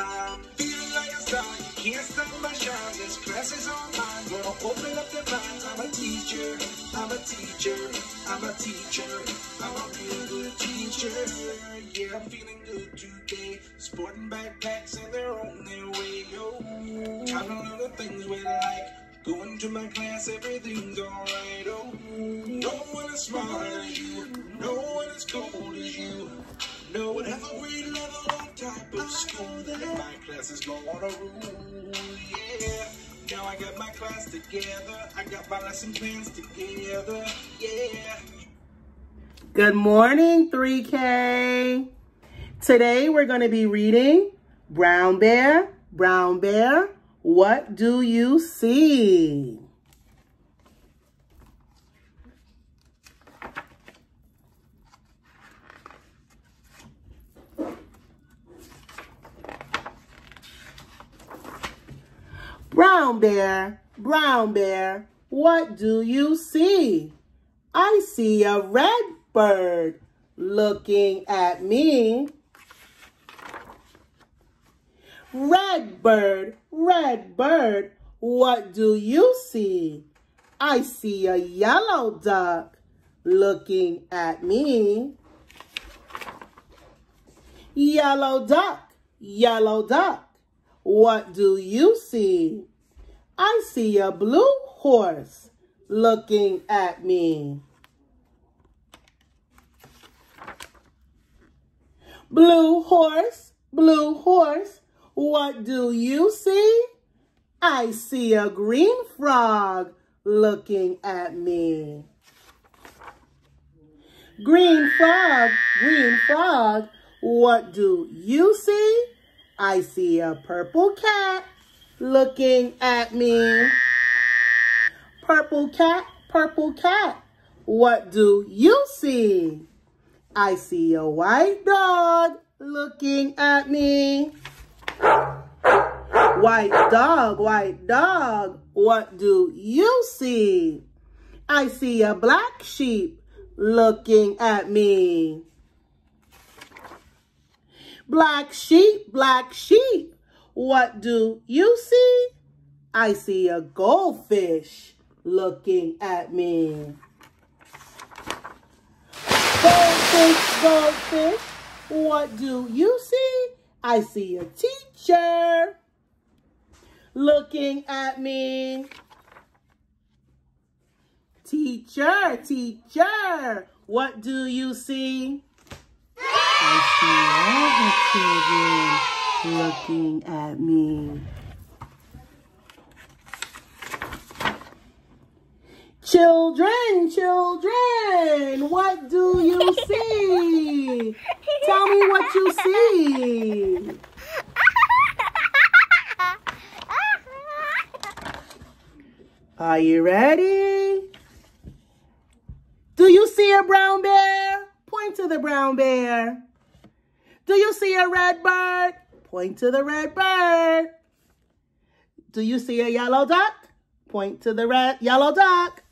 I'm feeling like a star. You can't stop my shine. This class is online. Gonna open up their minds. I'm a teacher. I'm a teacher. I'm a teacher. I'm a real good teacher. Yeah, I'm feeling good today. Sporting backpacks and they're on their way. Yo, time to the things we like. Going to my class, everything's alright. Oh, no one is smarter than you. Class is going on a rule. Yeah. Now I got my class together. I got my lesson plans together. Yeah. Good morning, 3K. Today we're to be reading Brown Bear, Brown Bear, What Do You See? Brown Bear, Brown Bear, what do you see? I see a red bird looking at me. Red bird, red bird, what do you see? I see a yellow duck looking at me. Yellow duck, yellow duck, what do you see? I see a blue horse looking at me. Blue horse, blue horse, what do you see? I see a green frog looking at me. Green frog, green frog, what do you see? I see a purple cat looking at me. Purple cat, purple cat, what do you see? I see a white dog looking at me. White dog, white dog, what do you see? I see a black sheep looking at me. Black sheep, black sheep, what do you see? I see a goldfish looking at me. Goldfish, goldfish, what do you see? I see a teacher looking at me. Teacher, teacher, what do you see? I see all the children looking at me. Children, children, what do you see? Tell me what you see. Are you ready? Do you see a brown bear? Point to the brown bear. Do you see a red bird? Point to the red bird. Do you see a yellow duck? Point to the red yellow duck.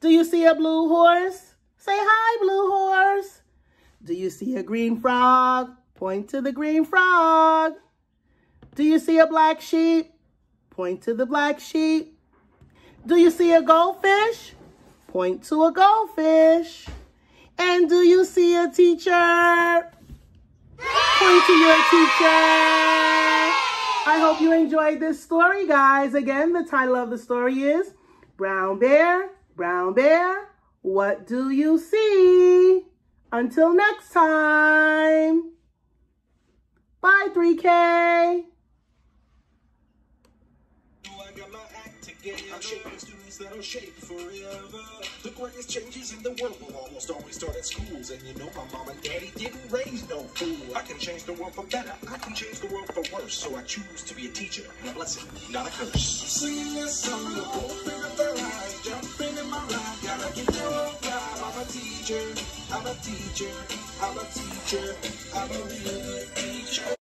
Do you see a blue horse? Say hi, blue horse. Do you see a green frog? Point to the green frog. Do you see a black sheep? Point to the black sheep. Do you see a goldfish? Point to a goldfish. And do you see a teacher? Point to your teacher. I hope you enjoyed this story, guys. Again, the title of the story is Brown Bear, Brown Bear, What Do You See? Until next time. Bye, 3K. I'm shaping students that'll shape forever. The greatest changes in the world will almost always start at schools. And you know my mom and daddy didn't raise no fool. I can change the world for better. I can change the world for worse. So I choose to be a teacher. And a blessing, not a curse. Singing a song, open up their eyes, jumping in my ride. Gotta get your own vibe. I'm a teacher. I'm a teacher. I'm a teacher. I'm a real teacher.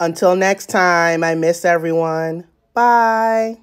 Until next time, I miss everyone. Bye.